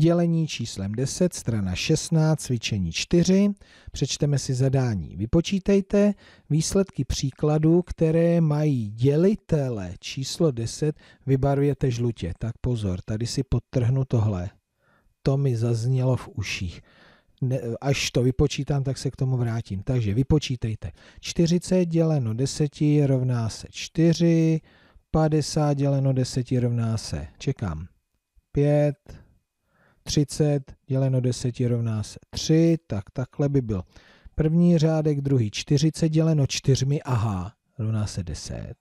Dělení číslem 10, strana 16, cvičení 4. Přečteme si zadání. Vypočítejte výsledky příkladů, které mají dělitele číslo 10, vybarujete žlutě. Tak pozor, tady si podtrhnu tohle. To mi zaznělo v uších. Ne, až to vypočítám, tak se k tomu vrátím. Takže vypočítejte. 40 děleno 10 rovná se 4, 50 děleno 10 rovná se, čekám, 5, 30 děleno 10 rovná se 3, tak takhle by byl první řádek, druhý 40 děleno 4, aha, rovná se 10.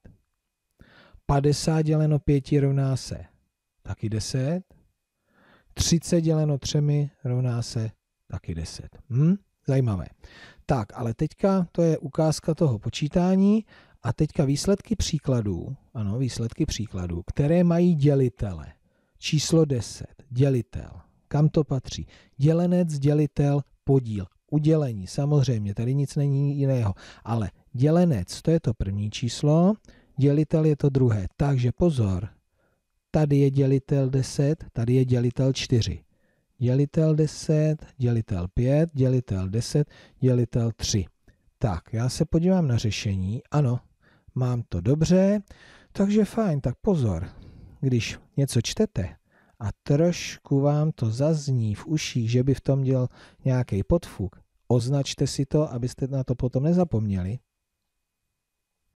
50 děleno 5 rovná se taky 10. 30 děleno 3 rovná se taky 10. Hm? Zajímavé. Tak, ale teďka to je ukázka toho počítání a teďka výsledky příkladů, ano, výsledky příkladů, které mají dělitele. Číslo 10, dělitel. Kam to patří? Dělenec, dělitel, podíl. Udělení, samozřejmě, tady nic není jiného. Ale dělenec, to je to první číslo, dělitel je to druhé. Takže pozor, tady je dělitel 10, tady je dělitel 4. Dělitel 10, dělitel 5, dělitel 10, dělitel 3. Tak, já se podívám na řešení. Ano, mám to dobře, takže fajn, tak pozor. Když něco čtete a trošku vám to zazní v uších, že by v tom dělal nějaký podfuk, označte si to, abyste na to potom nezapomněli.